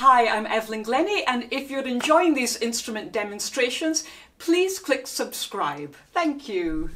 Hi, I'm Evelyn Glennie, and if you're enjoying these instrument demonstrations, please click subscribe. Thank you.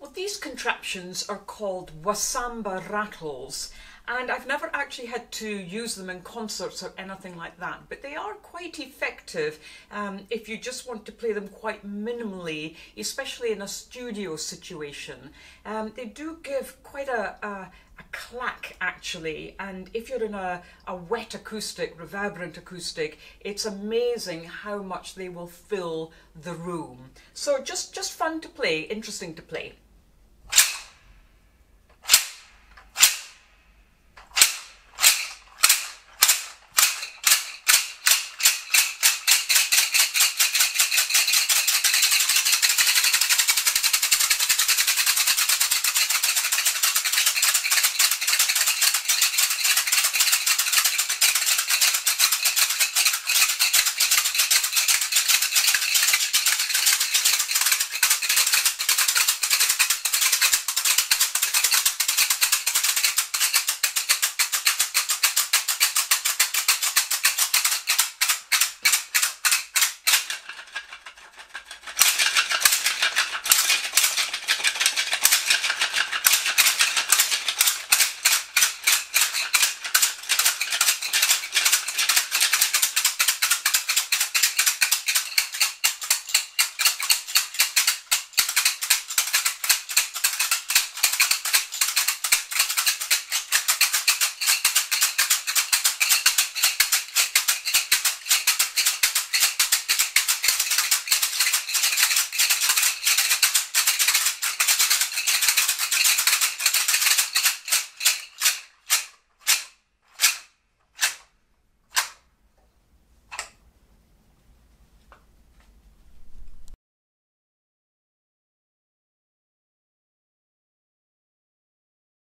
Well, these contraptions are called wasamba rattles, and I've never actually had to use them in concerts or anything like that, but they are quite effective um, if you just want to play them quite minimally, especially in a studio situation. Um, they do give quite a, a a clack actually. And if you're in a, a wet acoustic reverberant acoustic it's amazing how much they will fill the room. So just just fun to play interesting to play